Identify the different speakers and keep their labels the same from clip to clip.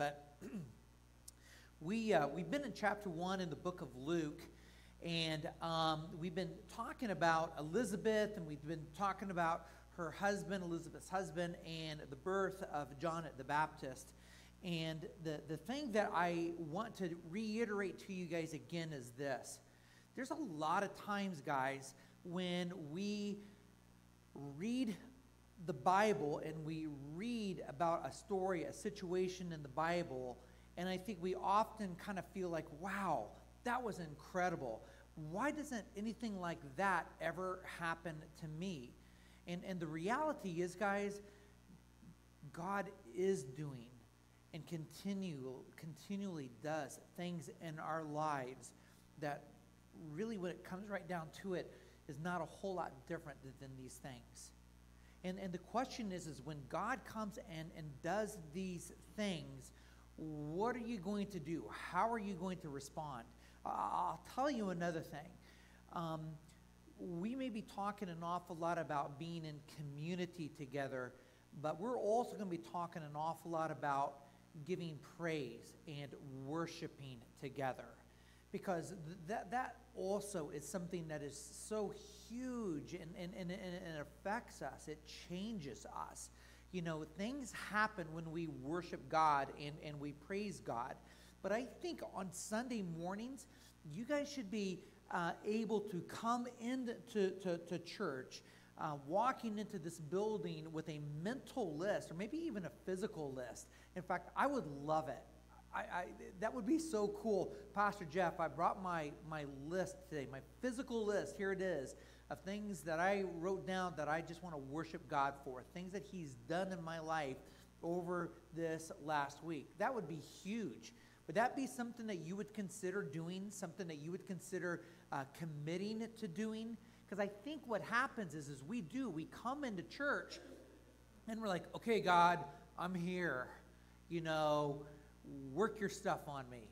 Speaker 1: but we, uh, we've been in chapter one in the book of Luke, and um, we've been talking about Elizabeth, and we've been talking about her husband, Elizabeth's husband, and the birth of John the Baptist. And the, the thing that I want to reiterate to you guys again is this there's a lot of times, guys, when we read the Bible and we read about a story, a situation in the Bible, and I think we often kind of feel like, wow, that was incredible. Why doesn't anything like that ever happen to me? And, and the reality is, guys, God is doing and continue, continually does things in our lives that really, when it comes right down to it, is not a whole lot different than these things. And, and the question is, is when God comes and, and does these things, what are you going to do? How are you going to respond? I'll tell you another thing. Um, we may be talking an awful lot about being in community together, but we're also going to be talking an awful lot about giving praise and worshiping together. Because that, that also is something that is so huge and, and, and, and it affects us, it changes us. You know, things happen when we worship God and, and we praise God. But I think on Sunday mornings, you guys should be uh, able to come into to, to church, uh, walking into this building with a mental list or maybe even a physical list. In fact, I would love it. I, I, that would be so cool. Pastor Jeff, I brought my, my list today, my physical list. Here it is of things that I wrote down that I just want to worship God for, things that He's done in my life over this last week. That would be huge. Would that be something that you would consider doing, something that you would consider uh, committing to doing? Because I think what happens is, is we do, we come into church and we're like, okay, God, I'm here. You know, work your stuff on me,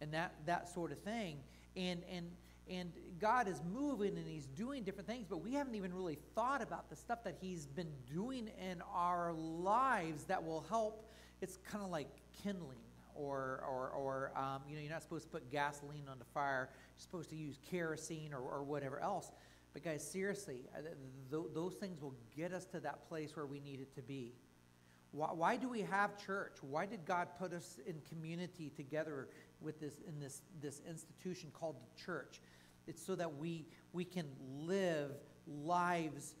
Speaker 1: and that, that sort of thing. And, and and God is moving and He's doing different things, but we haven't even really thought about the stuff that He's been doing in our lives that will help. It's kind of like kindling, or, or, or um, you know, you're not supposed to put gasoline on the fire, you're supposed to use kerosene or, or whatever else. But, guys, seriously, uh, th- those things will get us to that place where we need it to be. Why, why do we have church? Why did God put us in community together with this in this, this institution called the church? It's so that we, we can live lives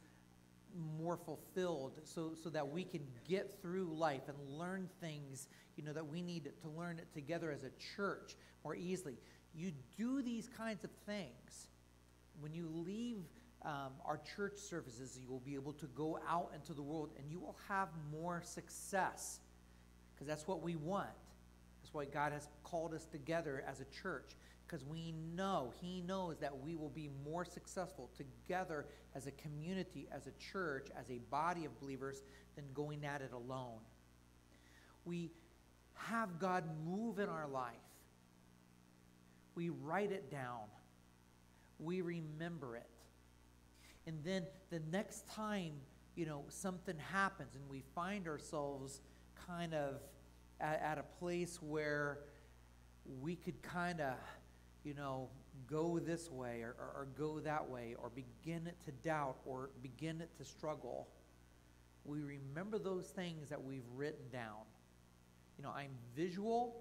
Speaker 1: more fulfilled so, so that we can get through life and learn things you know that we need to learn it together as a church more easily you do these kinds of things when you leave um, our church services you will be able to go out into the world and you will have more success because that's what we want that's why god has called us together as a church because we know, He knows that we will be more successful together as a community, as a church, as a body of believers than going at it alone. We have God move in our life. We write it down. We remember it. And then the next time, you know, something happens and we find ourselves kind of at, at a place where we could kind of you know, go this way or, or, or go that way or begin to doubt or begin to struggle, we remember those things that we've written down. You know, I'm visual,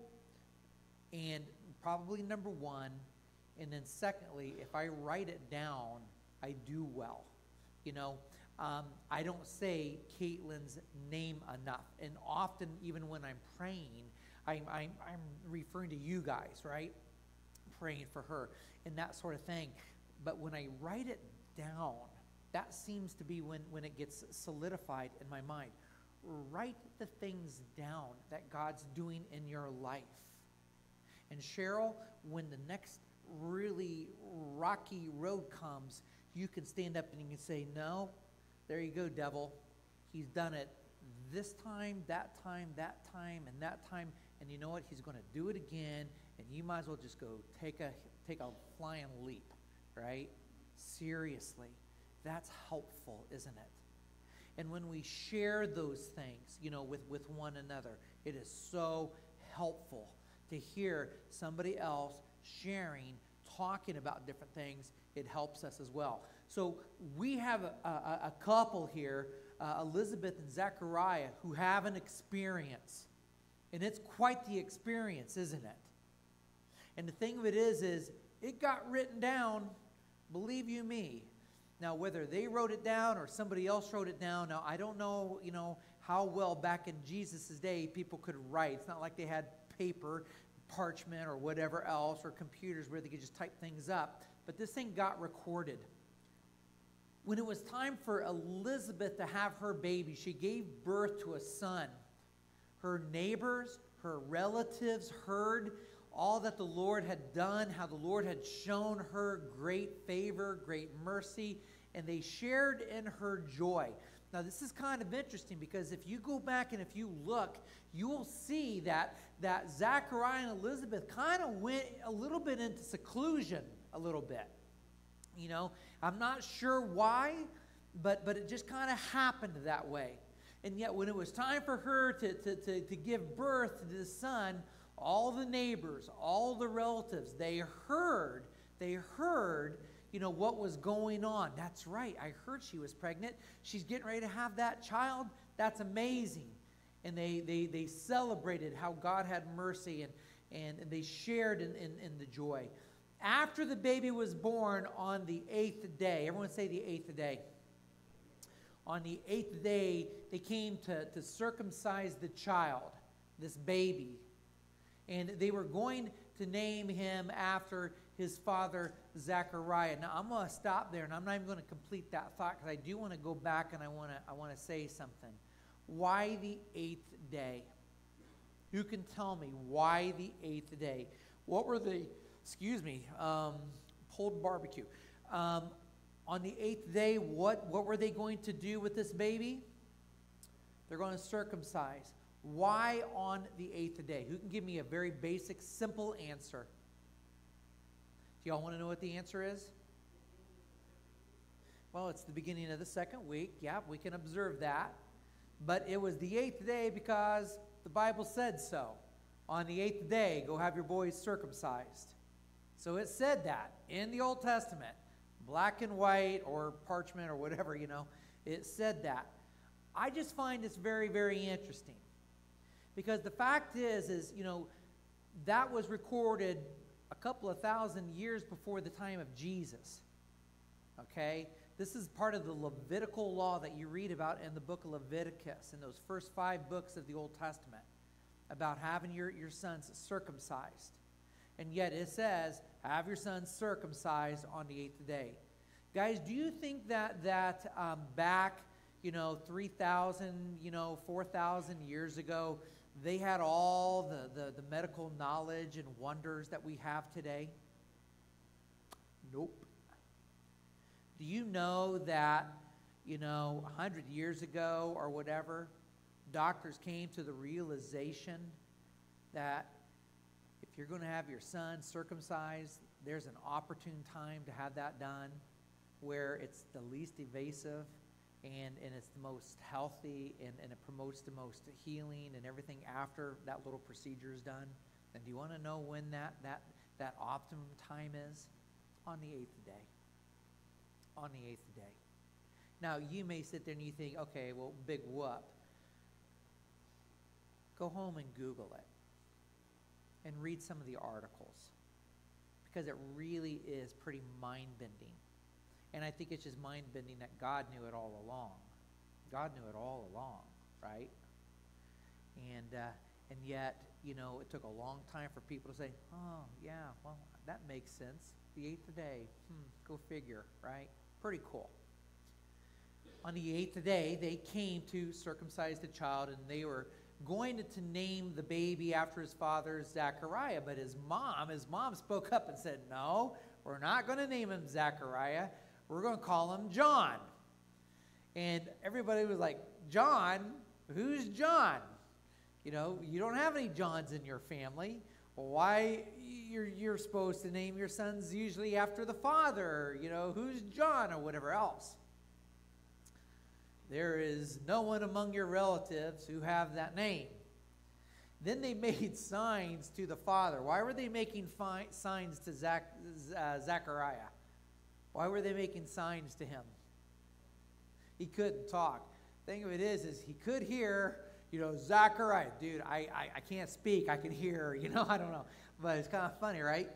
Speaker 1: and probably number one. And then, secondly, if I write it down, I do well. You know, um, I don't say Caitlin's name enough. And often, even when I'm praying, I'm, I'm, I'm referring to you guys, right? praying for her and that sort of thing. But when I write it down, that seems to be when, when it gets solidified in my mind. Write the things down that God's doing in your life. And Cheryl, when the next really rocky road comes, you can stand up and you can say, No, there you go, devil. He's done it this time, that time, that time, and that time. And you know what? He's going to do it again and you might as well just go take a take a flying leap, right? Seriously. That's helpful, isn't it? And when we share those things, you know, with, with one another, it is so helpful to hear somebody else sharing, talking about different things. It helps us as well. So we have a, a, a couple here, uh, Elizabeth and Zechariah, who have an experience. And it's quite the experience, isn't it? And the thing of it is, is it got written down, believe you me. Now, whether they wrote it down or somebody else wrote it down, now I don't know, you know, how well back in Jesus' day people could write. It's not like they had paper, parchment, or whatever else, or computers where they could just type things up. But this thing got recorded. When it was time for Elizabeth to have her baby, she gave birth to a son. Her neighbors, her relatives heard all that the Lord had done, how the Lord had shown her great favor, great mercy, and they shared in her joy. Now, this is kind of interesting because if you go back and if you look, you will see that, that Zachariah and Elizabeth kind of went a little bit into seclusion, a little bit. You know, I'm not sure why, but, but it just kind of happened that way. And yet, when it was time for her to, to, to, to give birth to the son, all the neighbors, all the relatives, they heard, they heard, you know, what was going on. That's right. I heard she was pregnant. She's getting ready to have that child. That's amazing. And they, they, they celebrated how God had mercy and, and, and they shared in, in, in the joy. After the baby was born on the eighth day, everyone say the eighth day. On the eighth day, they came to, to circumcise the child, this baby and they were going to name him after his father Zechariah. Now I'm going to stop there, and I'm not even going to complete that thought because I do want to go back and I want to I want to say something. Why the eighth day? Who can tell me why the eighth day? What were the excuse me um, pulled barbecue? Um, on the eighth day, what what were they going to do with this baby? They're going to circumcise. Why on the eighth day? Who can give me a very basic, simple answer? Do y'all want to know what the answer is? Well, it's the beginning of the second week. Yeah, we can observe that. But it was the eighth day because the Bible said so. On the eighth day, go have your boys circumcised. So it said that in the Old Testament, black and white or parchment or whatever, you know, it said that. I just find this very, very interesting. Because the fact is, is, you know, that was recorded a couple of thousand years before the time of Jesus. Okay? This is part of the Levitical law that you read about in the book of Leviticus, in those first five books of the Old Testament, about having your, your sons circumcised. And yet it says, have your son circumcised on the eighth day. Guys, do you think that, that um, back, you know, 3,000, you know, 4,000 years ago, they had all the, the, the medical knowledge and wonders that we have today? Nope. Do you know that, you know, 100 years ago or whatever, doctors came to the realization that if you're going to have your son circumcised, there's an opportune time to have that done where it's the least invasive and, and it's the most healthy and, and it promotes the most healing and everything after that little procedure is done. And do you want to know when that, that, that optimum time is? On the eighth day. On the eighth day. Now, you may sit there and you think, okay, well, big whoop. Go home and Google it and read some of the articles because it really is pretty mind bending. And I think it's just mind bending that God knew it all along. God knew it all along, right? And uh, and yet, you know, it took a long time for people to say, "Oh, yeah, well, that makes sense." The eighth day, hmm, go figure, right? Pretty cool. On the eighth day, they came to circumcise the child, and they were going to, to name the baby after his father, Zachariah. But his mom, his mom spoke up and said, "No, we're not going to name him Zachariah. We're going to call him John. And everybody was like, John? Who's John? You know, you don't have any Johns in your family. Why you're, you're supposed to name your sons usually after the father? You know, who's John or whatever else? There is no one among your relatives who have that name. Then they made signs to the father. Why were they making fi- signs to Zach, uh, Zachariah? Why were they making signs to him? He couldn't talk. Thing of it is, is he could hear, you know, Zachariah, dude, I, I, I can't speak, I can hear, you know, I don't know. But it's kind of funny, right?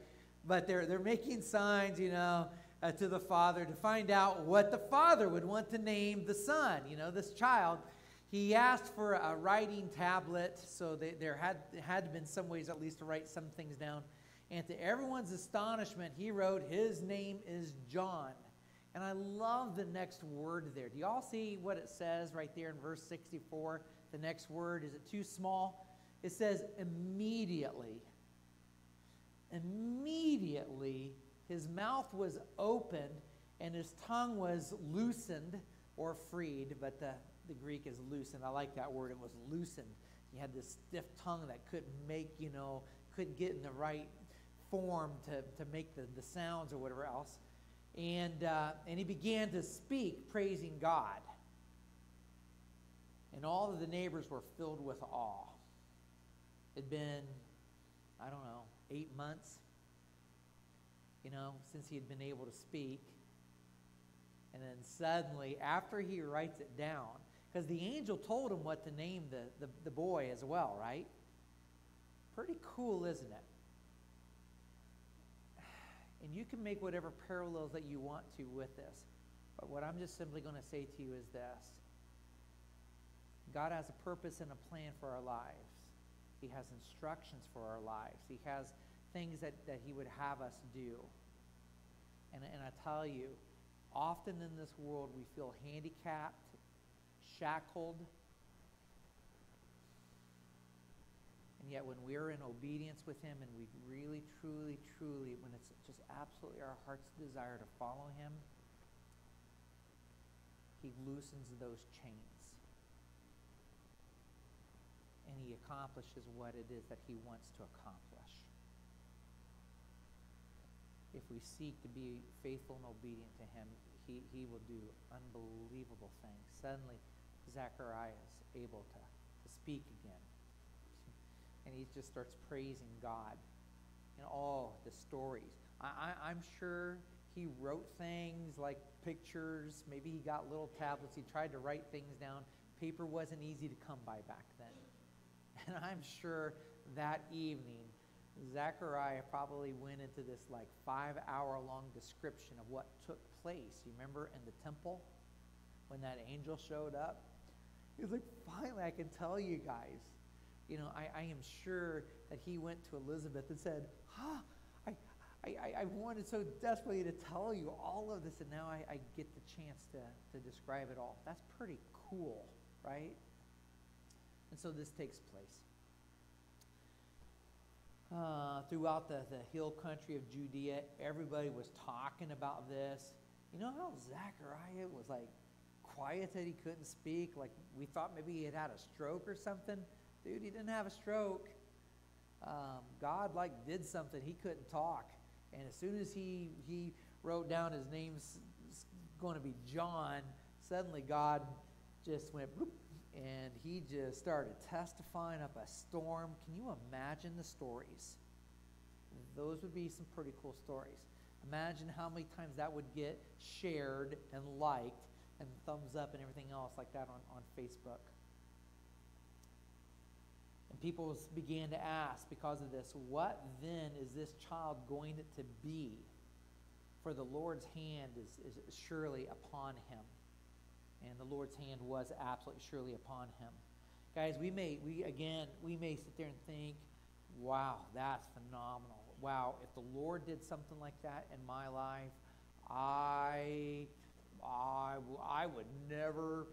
Speaker 1: But they're, they're making signs, you know, uh, to the father to find out what the father would want to name the son, you know, this child. He asked for a writing tablet, so they, there had, had been some ways at least to write some things down. And to everyone's astonishment, he wrote, His name is John. And I love the next word there. Do you all see what it says right there in verse 64? The next word, is it too small? It says, immediately. Immediately, his mouth was opened and his tongue was loosened or freed, but the, the Greek is loosened. I like that word. It was loosened. He had this stiff tongue that couldn't make, you know, couldn't get in the right form to, to make the, the sounds or whatever else. And, uh, and he began to speak, praising God. And all of the neighbors were filled with awe. It had been, I don't know, eight months, you know, since he had been able to speak. And then suddenly, after he writes it down, because the angel told him what to name the, the, the boy as well, right? Pretty cool, isn't it? And you can make whatever parallels that you want to with this. But what I'm just simply going to say to you is this God has a purpose and a plan for our lives, He has instructions for our lives, He has things that, that He would have us do. And, and I tell you, often in this world we feel handicapped, shackled, And yet, when we're in obedience with Him and we really, truly, truly, when it's just absolutely our heart's desire to follow Him, He loosens those chains. And He accomplishes what it is that He wants to accomplish. If we seek to be faithful and obedient to Him, He, he will do unbelievable things. Suddenly, Zachariah is able to, to speak again and he just starts praising God and all the stories. I, I, I'm sure he wrote things like pictures. Maybe he got little tablets. He tried to write things down. Paper wasn't easy to come by back then. And I'm sure that evening, Zechariah probably went into this like five hour long description of what took place. You remember in the temple when that angel showed up? He was like, finally, I can tell you guys you know, I, I am sure that he went to Elizabeth and said, ah, I, I, I wanted so desperately to tell you all of this, and now I, I get the chance to, to describe it all. That's pretty cool, right? And so this takes place. Uh, throughout the, the hill country of Judea, everybody was talking about this. You know how Zachariah was like quiet that he couldn't speak? Like we thought maybe he had had a stroke or something. Dude, he didn't have a stroke. Um, God like did something. He couldn't talk. And as soon as he, he wrote down his name's going to be John, suddenly God just went and he just started testifying up a storm. Can you imagine the stories? Those would be some pretty cool stories. Imagine how many times that would get shared and liked and thumbs up and everything else like that on, on Facebook. And people began to ask because of this, what then is this child going to be? For the Lord's hand is, is surely upon him. And the Lord's hand was absolutely surely upon him. Guys, we may, we again, we may sit there and think, wow, that's phenomenal. Wow, if the Lord did something like that in my life, I, I, I would never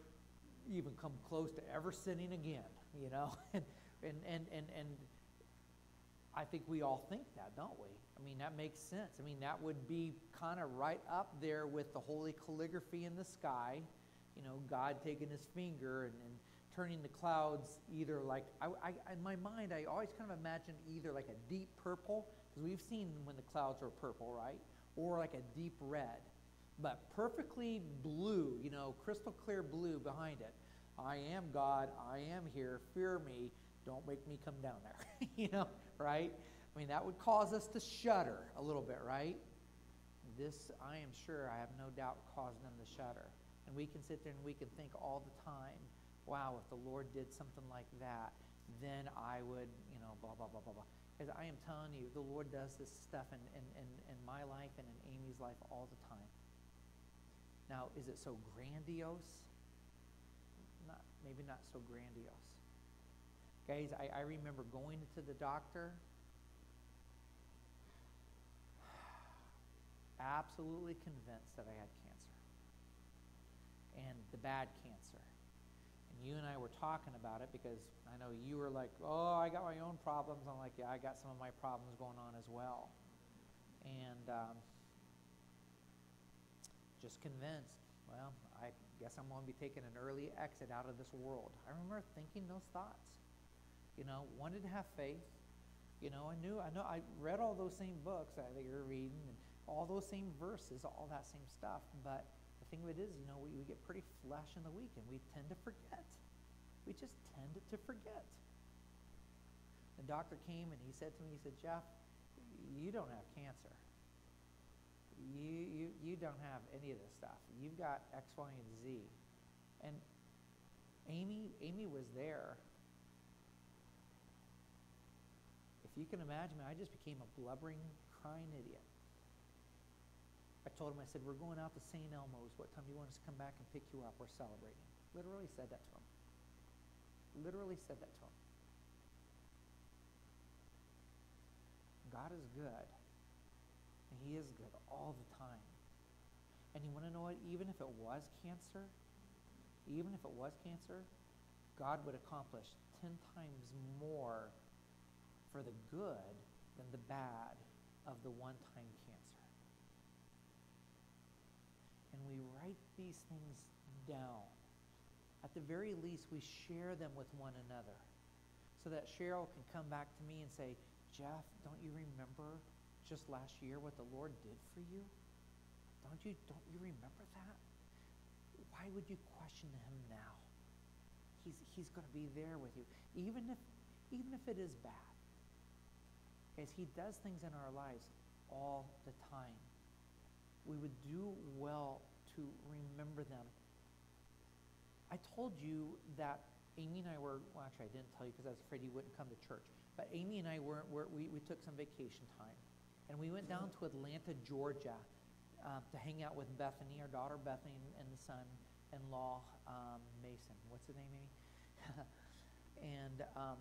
Speaker 1: even come close to ever sinning again, you know? And, and, and, and and I think we all think that, don't we? I mean, that makes sense. I mean, that would be kind of right up there with the holy calligraphy in the sky, you know, God taking his finger and, and turning the clouds either like, I, I, in my mind, I always kind of imagined either like a deep purple, because we've seen when the clouds are purple, right? Or like a deep red. But perfectly blue, you know, crystal clear blue behind it. I am God, I am here, fear me don't make me come down there, you know, right? I mean, that would cause us to shudder a little bit, right? This, I am sure, I have no doubt, caused them to shudder. And we can sit there and we can think all the time, wow, if the Lord did something like that, then I would, you know, blah, blah, blah, blah, blah. Because I am telling you, the Lord does this stuff in, in, in, in my life and in Amy's life all the time. Now, is it so grandiose? Not, maybe not so grandiose. Guys, I, I remember going to the doctor absolutely convinced that I had cancer and the bad cancer. And you and I were talking about it because I know you were like, oh, I got my own problems. I'm like, yeah, I got some of my problems going on as well. And um, just convinced, well, I guess I'm going to be taking an early exit out of this world. I remember thinking those thoughts. You know, wanted to have faith. You know, I knew, I know, I read all those same books that you're reading, and all those same verses, all that same stuff. But the thing of it is, you know, we, we get pretty flesh in the week and we tend to forget. We just tend to forget. The doctor came and he said to me, he said, Jeff, you don't have cancer. You, you, you don't have any of this stuff. You've got X, Y, and Z. And Amy, Amy was there. If you can imagine, I just became a blubbering, crying idiot. I told him, I said, we're going out to St. Elmo's. What time do you want us to come back and pick you up? We're celebrating. Literally said that to him. Literally said that to him. God is good. And he is good all the time. And you want to know what? Even if it was cancer, even if it was cancer, God would accomplish 10 times more for the good than the bad of the one time we write these things down. At the very least, we share them with one another so that Cheryl can come back to me and say, Jeff, don't you remember just last year what the Lord did for you? Don't you, don't you remember that? Why would you question him now? He's, he's going to be there with you, even if, even if it is bad. As he does things in our lives all the time we would do well to remember them. I told you that Amy and I were, well, actually, I didn't tell you because I was afraid you wouldn't come to church. But Amy and I were, were we, we took some vacation time. And we went down to Atlanta, Georgia uh, to hang out with Bethany, our daughter Bethany, and the son in law, um, Mason. What's his name, Amy? and um,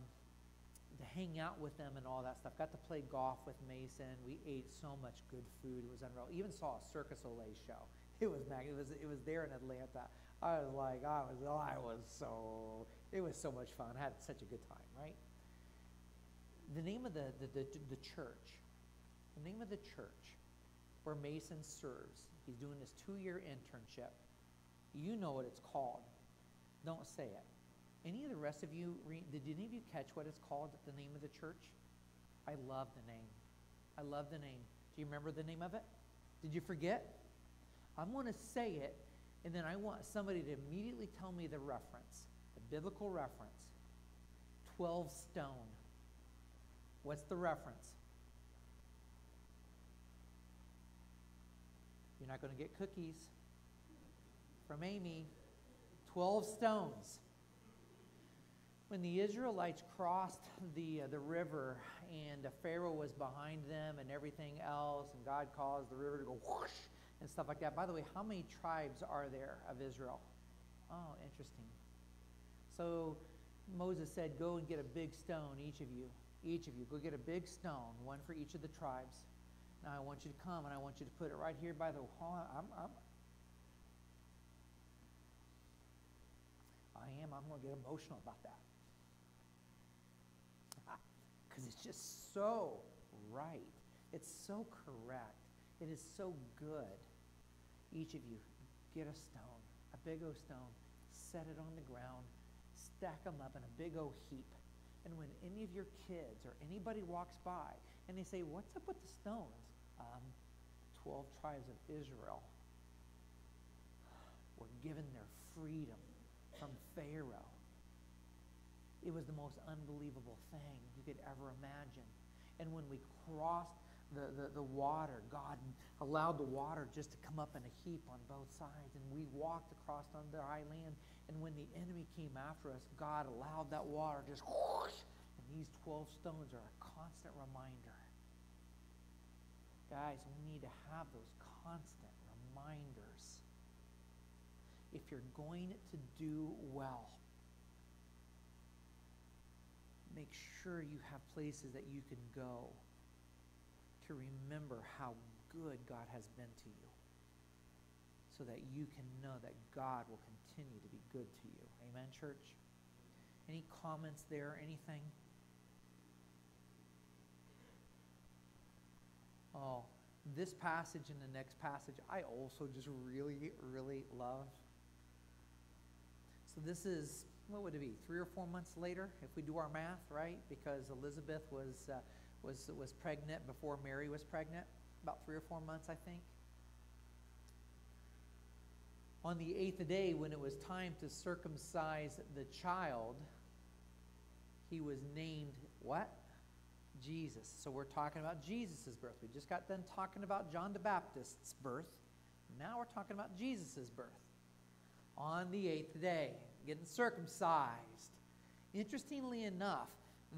Speaker 1: to hang out with them and all that stuff. Got to play golf with Mason. We ate so much good food. It was unreal. Even saw a Cirque du Soleil show. It was mag- it was it was there in Atlanta. I was like, I was oh, I was so it was so much fun. I had such a good time, right? The name of the, the, the, the church, the name of the church where Mason serves, he's doing this two-year internship. You know what it's called. Don't say it. Any of the rest of you, did any of you catch what it's called, the name of the church? I love the name. I love the name. Do you remember the name of it? Did you forget? I'm going to say it, and then I want somebody to immediately tell me the reference, the biblical reference. 12Stone. What's the reference? You're not going to get cookies from Amy. 12 stones when the Israelites crossed the, uh, the river and Pharaoh was behind them and everything else, and God caused the river to go whoosh and stuff like that. By the way, how many tribes are there of Israel? Oh, interesting. So Moses said, Go and get a big stone, each of you. Each of you. Go get a big stone, one for each of the tribes. Now I want you to come and I want you to put it right here by the wall. I'm, I'm, I am. I'm going to get emotional about that because it's just so right. It's so correct. It is so good. Each of you, get a stone, a big O stone, set it on the ground, stack them up in a big O heap. And when any of your kids or anybody walks by and they say, What's up with the stones? Um, 12 tribes of Israel were given their freedom from Pharaoh it was the most unbelievable thing you could ever imagine. And when we crossed the, the, the water, God allowed the water just to come up in a heap on both sides. And we walked across on the dry land. And when the enemy came after us, God allowed that water just whoosh. And these 12 stones are a constant reminder. Guys, we need to have those constant reminders. If you're going to do well, make sure you have places that you can go to remember how good God has been to you so that you can know that God will continue to be good to you. Amen, church? Any comments there? Anything? Oh, this passage and the next passage, I also just really, really love. So this is, what would it be, three or four months later, if we do our math, right? Because Elizabeth was, uh, was, was pregnant before Mary was pregnant, about three or four months, I think. On the eighth day, when it was time to circumcise the child, he was named what? Jesus. So we're talking about Jesus' birth. We just got done talking about John the Baptist's birth. Now we're talking about Jesus' birth. On the eighth day, getting circumcised. Interestingly enough,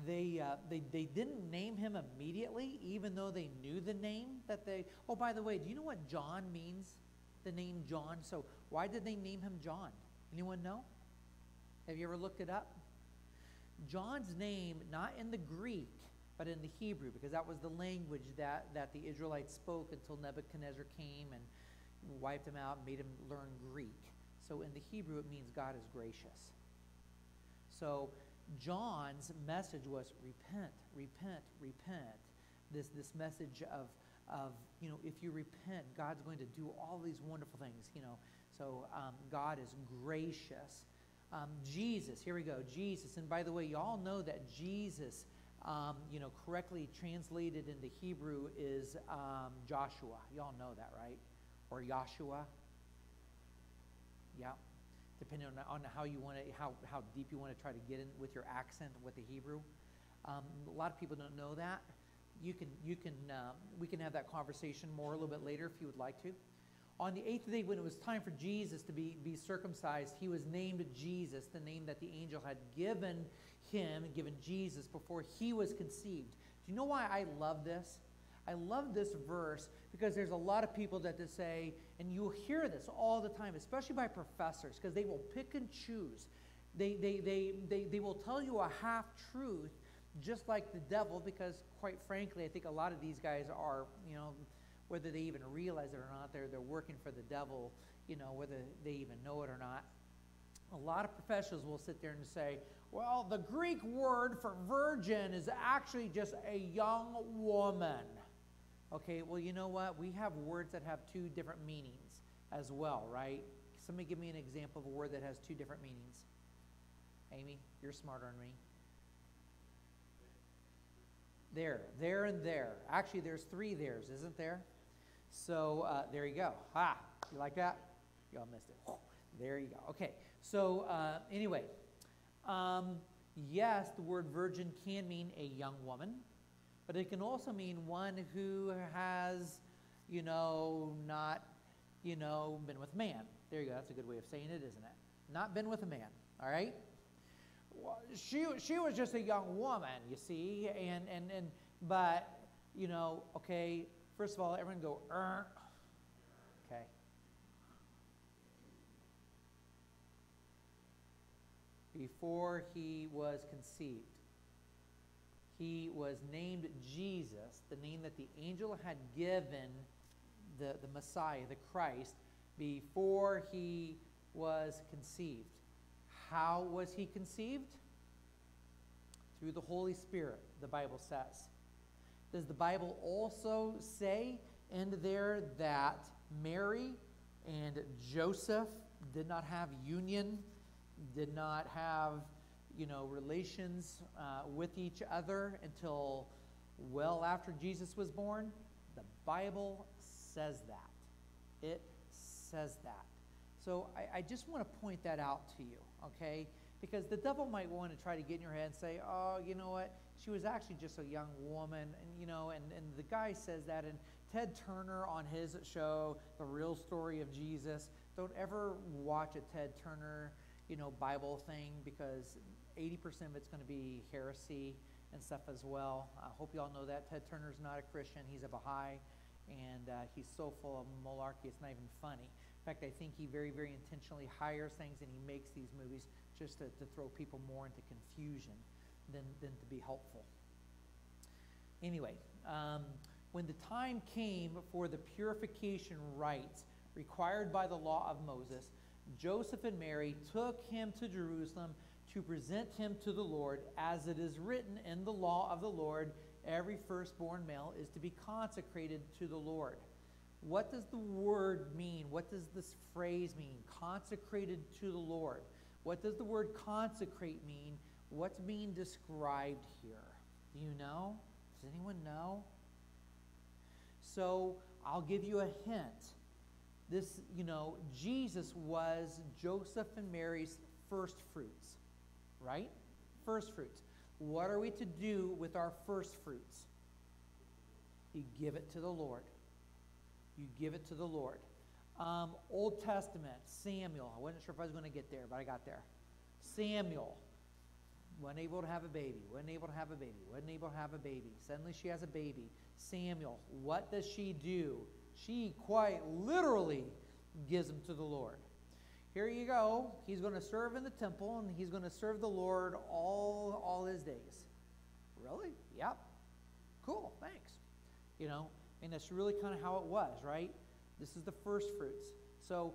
Speaker 1: they, uh, they, they didn't name him immediately, even though they knew the name that they. Oh, by the way, do you know what John means? The name John. So why did they name him John? Anyone know? Have you ever looked it up? John's name, not in the Greek, but in the Hebrew, because that was the language that, that the Israelites spoke until Nebuchadnezzar came and wiped him out and made him learn Greek. So in the Hebrew, it means God is gracious. So John's message was repent, repent, repent. This, this message of, of, you know, if you repent, God's going to do all these wonderful things, you know. So um, God is gracious. Um, Jesus, here we go, Jesus. And by the way, you all know that Jesus um, you know, correctly translated into Hebrew is um, Joshua. Y'all know that, right? Or Yahshua. Yeah. Depending on, on how you want to, how, how deep you want to try to get in with your accent with the Hebrew. Um, a lot of people don't know that. You can, you can, uh, we can have that conversation more a little bit later if you would like to. On the eighth day, when it was time for Jesus to be, be circumcised, he was named Jesus, the name that the angel had given him given Jesus before he was conceived. Do you know why I love this? I love this verse because there's a lot of people that say, and you'll hear this all the time, especially by professors, because they will pick and choose. They, they, they, they, they will tell you a half truth, just like the devil, because quite frankly, I think a lot of these guys are, you know, whether they even realize it or not, they're, they're working for the devil, you know, whether they even know it or not. A lot of professionals will sit there and say, well, the Greek word for virgin is actually just a young woman. Okay, well, you know what? We have words that have two different meanings as well, right? Somebody give me an example of a word that has two different meanings. Amy, you're smarter than me. There, there, and there. Actually, there's three there's, isn't there? So uh, there you go. Ha! You like that? Y'all missed it. There you go. Okay. So uh, anyway, um, yes, the word virgin can mean a young woman, but it can also mean one who has, you know, not, you know, been with man. There you go. That's a good way of saying it, isn't it? Not been with a man. All right. She she was just a young woman, you see, and and and but you know, okay. First of all, everyone go. Er. Okay. before he was conceived. He was named Jesus, the name that the angel had given the, the Messiah, the Christ, before he was conceived. How was he conceived? Through the Holy Spirit, the Bible says. Does the Bible also say in there that Mary and Joseph did not have union did not have, you know, relations uh, with each other until well after Jesus was born? The Bible says that. It says that. So I, I just want to point that out to you, okay? Because the devil might want to try to get in your head and say, oh, you know what? She was actually just a young woman. And, you know, and, and the guy says that. And Ted Turner on his show, The Real Story of Jesus, don't ever watch a Ted Turner, you know, Bible thing because 80% of it's going to be heresy and stuff as well. I hope you all know that. Ted Turner's not a Christian. He's a Baha'i. And uh, he's so full of malarkey, it's not even funny. In fact, I think he very, very intentionally hires things and he makes these movies just to, to throw people more into confusion than, than to be helpful. Anyway, um, when the time came for the purification rites required by the law of Moses, Joseph and Mary took him to Jerusalem to present him to the Lord, as it is written in the law of the Lord every firstborn male is to be consecrated to the Lord. What does the word mean? What does this phrase mean? Consecrated to the Lord. What does the word consecrate mean? What's being described here? Do you know? Does anyone know? So I'll give you a hint. This, you know, Jesus was Joseph and Mary's first fruits, right? First fruits. What are we to do with our first fruits? You give it to the Lord. You give it to the Lord. Um, Old Testament, Samuel. I wasn't sure if I was going to get there, but I got there. Samuel wasn't able to have a baby, wasn't able to have a baby, wasn't able to have a baby. Suddenly she has a baby. Samuel, what does she do? She quite literally gives him to the Lord. Here you go. He's going to serve in the temple and he's going to serve the Lord all, all his days. Really? Yep. Cool. Thanks. You know, and that's really kind of how it was, right? This is the first fruits. So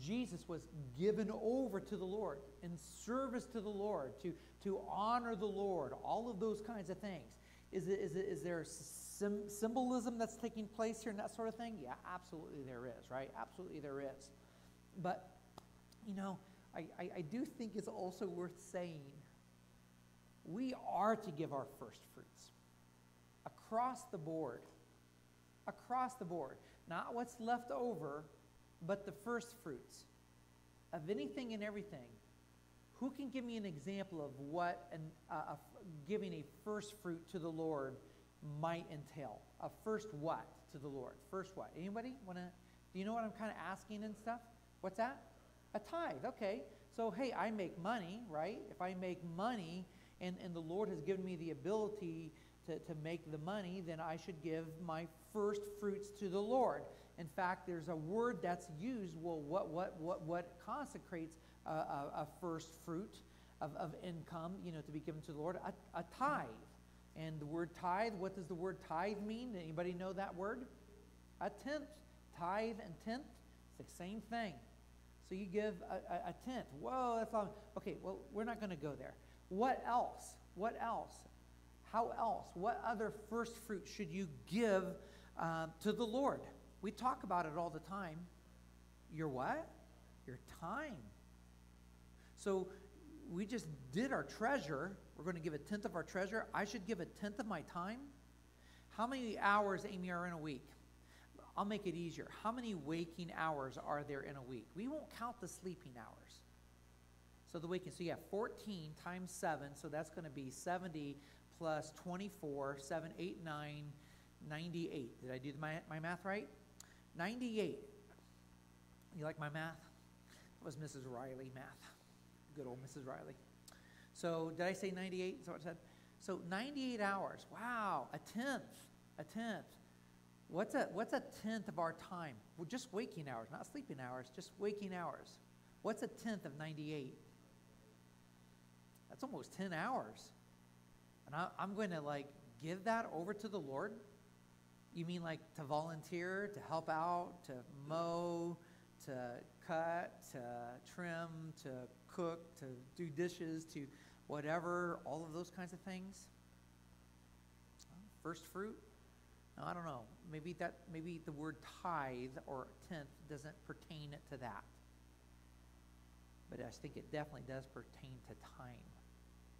Speaker 1: Jesus was given over to the Lord in service to the Lord, to, to honor the Lord, all of those kinds of things. Is, is, is there sim- symbolism that's taking place here and that sort of thing? Yeah, absolutely there is, right? Absolutely there is. But you know, I, I, I do think it's also worth saying we are to give our first fruits across the board. Across the board. Not what's left over, but the first fruits of anything and everything. Who can give me an example of what an, uh, a, giving a first fruit to the Lord might entail? A first what to the Lord? First what? Anybody want to? Do you know what I'm kind of asking and stuff? What's that? A tithe, okay. So, hey, I make money, right? If I make money and, and the Lord has given me the ability to, to make the money, then I should give my first fruits to the Lord. In fact, there's a word that's used. Well, what, what, what, what consecrates a, a, a first fruit of, of income, you know, to be given to the Lord? A, a tithe. And the word tithe, what does the word tithe mean? Anybody know that word? A tenth. Tithe and tenth, it's the same thing. So you give a, a, a tenth. Whoa, that's long. Okay, well, we're not going to go there. What else? What else? How else? What other first fruit should you give uh, to the Lord? We talk about it all the time. Your what? Your time. So we just did our treasure. We're going to give a tenth of our treasure. I should give a tenth of my time. How many hours, Amy, are in a week? I'll make it easier. How many waking hours are there in a week? We won't count the sleeping hours. So the waking, so you have 14 times 7, so that's going to be 70 plus 24, 7, 8, 9, 98. Did I do my, my math right? 98. You like my math? That was Mrs. Riley math. Good old Mrs. Riley. So did I say 98? Is that what I said? So 98 hours. Wow, a tenth. A tenth. What's a, what's a tenth of our time? Well, just waking hours, not sleeping hours, just waking hours. What's a tenth of 98? That's almost 10 hours. And I, I'm going to like give that over to the Lord? You mean like to volunteer, to help out, to mow, to cut, to trim, to cook, to do dishes, to whatever, all of those kinds of things? First fruit? I don't know. Maybe that maybe the word tithe or tenth doesn't pertain to that. But I think it definitely does pertain to time.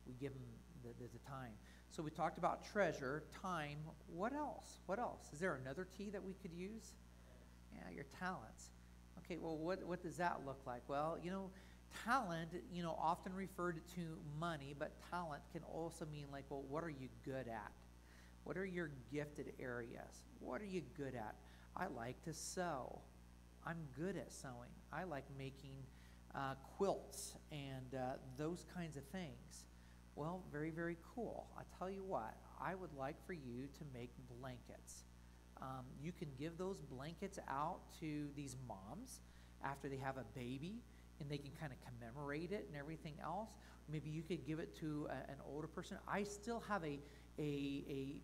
Speaker 1: We give them the, the, the time. So we talked about treasure, time. What else? What else? Is there another T that we could use? Yeah, your talents. Okay, well, what, what does that look like? Well, you know, talent, you know, often referred to money, but talent can also mean like, well, what are you good at? What are your gifted areas? What are you good at? I like to sew. I'm good at sewing. I like making uh, quilts and uh, those kinds of things. Well, very, very cool. I tell you what, I would like for you to make blankets. Um, you can give those blankets out to these moms after they have a baby and they can kind of commemorate it and everything else. Maybe you could give it to a, an older person. I still have a, a, a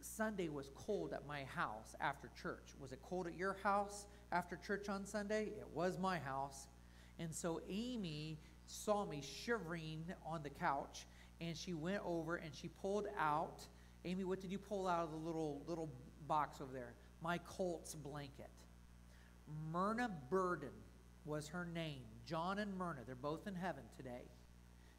Speaker 1: Sunday was cold at my house after church. Was it cold at your house after church on Sunday? It was my house. And so Amy saw me shivering on the couch and she went over and she pulled out Amy, what did you pull out of the little little box over there? My Colts blanket. Myrna Burden was her name. John and Myrna, they're both in heaven today.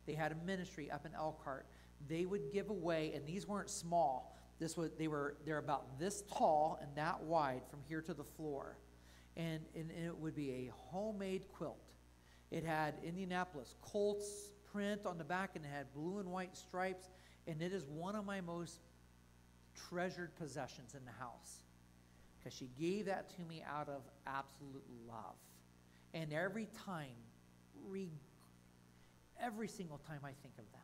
Speaker 1: They had a ministry up in Elkhart. They would give away, and these weren't small. This was they were they're about this tall and that wide from here to the floor. And, and, and it would be a homemade quilt. It had Indianapolis Colts print on the back and it had blue and white stripes. And it is one of my most treasured possessions in the house because she gave that to me out of absolute love. And every time, re, every single time I think of them,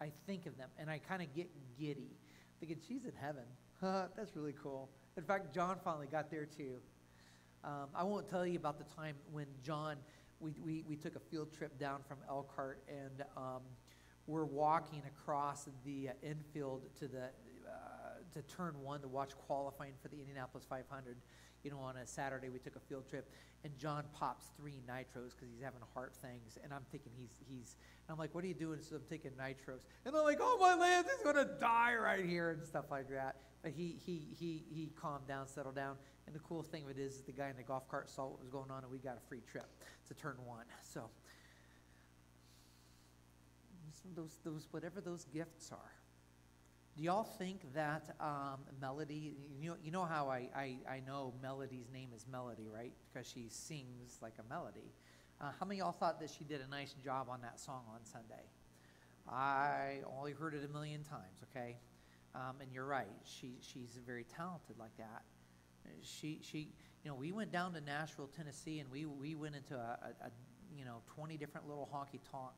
Speaker 1: I think of them and I kind of get giddy, thinking, she's in heaven. That's really cool. In fact, John finally got there too. Um, I won't tell you about the time when John, we, we, we took a field trip down from Elkhart and um, we're walking across the uh, infield to the to turn one to watch qualifying for the Indianapolis 500. You know, on a Saturday we took a field trip, and John pops three nitros because he's having heart things, and I'm thinking he's he's. I'm like, what are you doing? So I'm taking nitros, and I'm like, oh my land, he's gonna die right here and stuff like that. But he he he he calmed down, settled down, and the cool thing of it is, is the guy in the golf cart saw what was going on, and we got a free trip to turn one. So those those whatever those gifts are do y'all think that um, Melody, you know, you know how I, I, I know Melody's name is Melody, right? Because she sings like a melody. Uh, how many y'all thought that she did a nice job on that song on Sunday? I only heard it a million times, okay? Um, and you're right, she, she's very talented like that. She, she, you know, we went down to Nashville, Tennessee, and we, we went into a, a, a you know, 20 different little honky tonk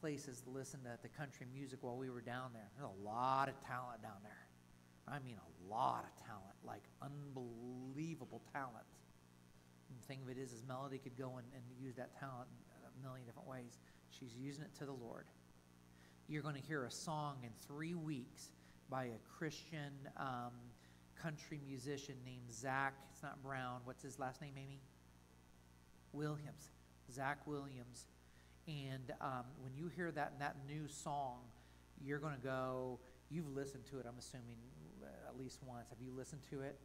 Speaker 1: places to listen to the country music while we were down there. There's a lot of talent down there. I mean, a lot of talent, like unbelievable talent. And the thing of it is, is Melody could go and, and use that talent in a million different ways. She's using it to the Lord. You're going to hear a song in three weeks by a Christian um, country musician named Zach. It's not Brown. What's his last name, Amy? Williams. Zach Williams and um, when you hear that that new song, you're going to go. You've listened to it, I'm assuming, at least once. Have you listened to it?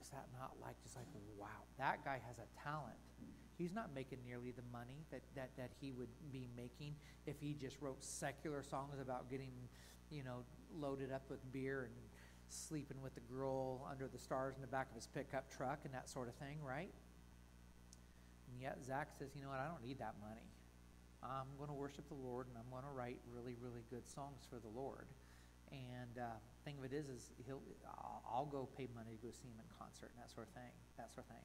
Speaker 1: Is that not like just like wow? That guy has a talent. He's not making nearly the money that, that, that he would be making if he just wrote secular songs about getting, you know, loaded up with beer and sleeping with the girl under the stars in the back of his pickup truck and that sort of thing, right? And yet Zach says, you know what, I don't need that money. I'm going to worship the Lord and I'm going to write really, really good songs for the Lord. And uh, thing of it is, is he'll, I'll, go pay money to go see him in concert and that sort of thing. That sort of thing.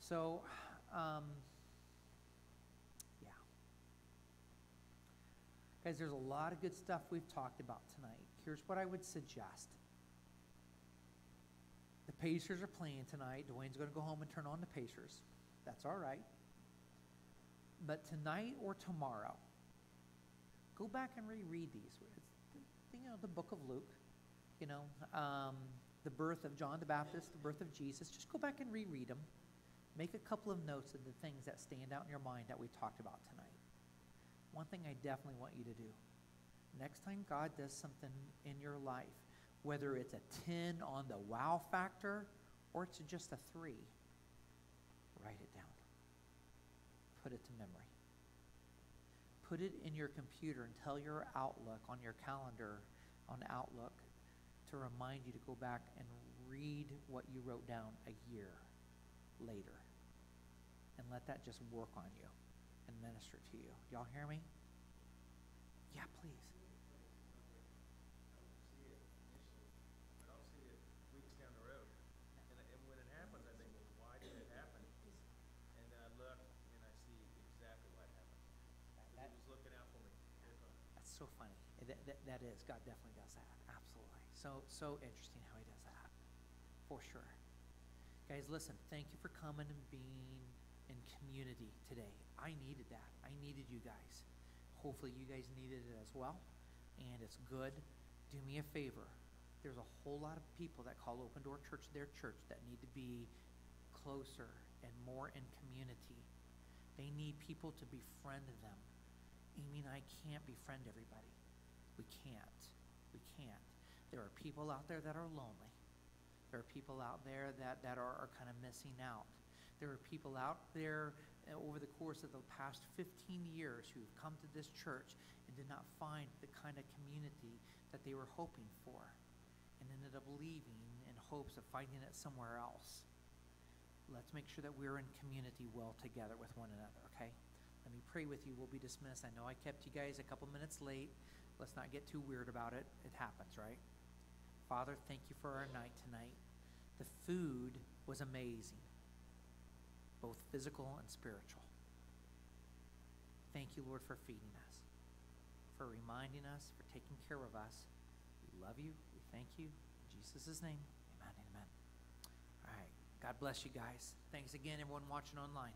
Speaker 1: So, um, yeah. Guys, there's a lot of good stuff we've talked about tonight. Here's what I would suggest. The Pacers are playing tonight. Dwayne's going to go home and turn on the Pacers. That's all right. But tonight or tomorrow, go back and reread these. It's, you know, the book of Luke, you know, um, the birth of John the Baptist, the birth of Jesus. Just go back and reread them. Make a couple of notes of the things that stand out in your mind that we talked about tonight. One thing I definitely want you to do next time God does something in your life, whether it's a 10 on the wow factor or it's just a 3, write it down put it to memory. Put it in your computer and tell your Outlook on your calendar on Outlook to remind you to go back and read what you wrote down a year later. And let that just work on you. and minister to you. Y'all hear me? Yeah, please.
Speaker 2: see it initially, but I'll see it weeks down the road. And, and when it happens, I think, well, why did it happen? And then I look and I see exactly what happened. Because
Speaker 1: That-
Speaker 2: he was looking out for me. the whole time.
Speaker 1: That's so funny. That, is, God definitely does that. Absolutely. So, so interesting how he does that. For sure. Guys, listen, thank you for coming and being in community today. I needed that. I needed you guys. Hopefully, you guys needed it as well. And it's good. Do me a favor. There's a whole lot of people that call Open Door Church their church that need to be closer and more in community. They need people to befriend them. Amy and I can't befriend everybody. We can't. We can't. There are people out there that are lonely. There are people out there that, that are, are kind of missing out. There are people out there uh, over the course of the past 15 years who've come to this church and did not find the kind of community that they were hoping for and ended up leaving in hopes of finding it somewhere else. Let's make sure that we're in community well together with one another, okay? Let me pray with you. We'll be dismissed. I know I kept you guys a couple minutes late. Let's not get too weird about it. It happens, right? Father, thank you for our night tonight. The food was amazing, both physical and spiritual. Thank you, Lord, for feeding us, for reminding us, for taking care of us. We love you. We thank you. In Jesus' name, amen amen. All right. God bless you guys. Thanks again, everyone watching online.